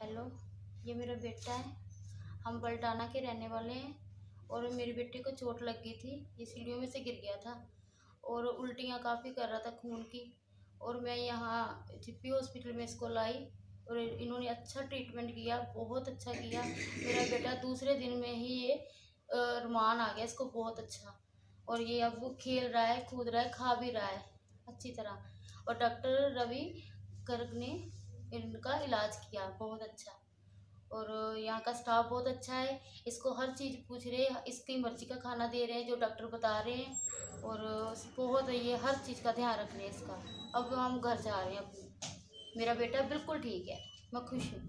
Hello, ये मेरा बेटा है। हम बल्टाना के रहने वाले हैं और मेरे बेटे को चोट लग गई थी ये सीढ़ियों में से गिर गया था और उल्टियाँ काफ़ी कर रहा था खून की और मैं यहाँ जिप्पी हॉस्पिटल में इसको लाई और इन्होंने अच्छा ट्रीटमेंट किया, बहुत अच्छा किया। मेरा बेटा दूसरे दिन में ही ये रुमान आ गया इसको बहुत अच्छा और ये अब खेल रहा है, कूद रहा है, खा भी रहा है अच्छी तरह और डॉक्टर रवि गर्ग ने इनका इलाज किया, बहुत अच्छा। और यहाँ का स्टाफ बहुत अच्छा है। इसको हर चीज़ पूछ रहे हैं, इसकी मर्ज़ी का खाना दे रहे हैं, जो डॉक्टर बता रहे हैं। और बहुत ये हर चीज़ का ध्यान रख रहे हैं इसका। अब हम घर जा रहे हैं अपने। मेरा बेटा बिल्कुल ठीक है, मैं खुश हूँ।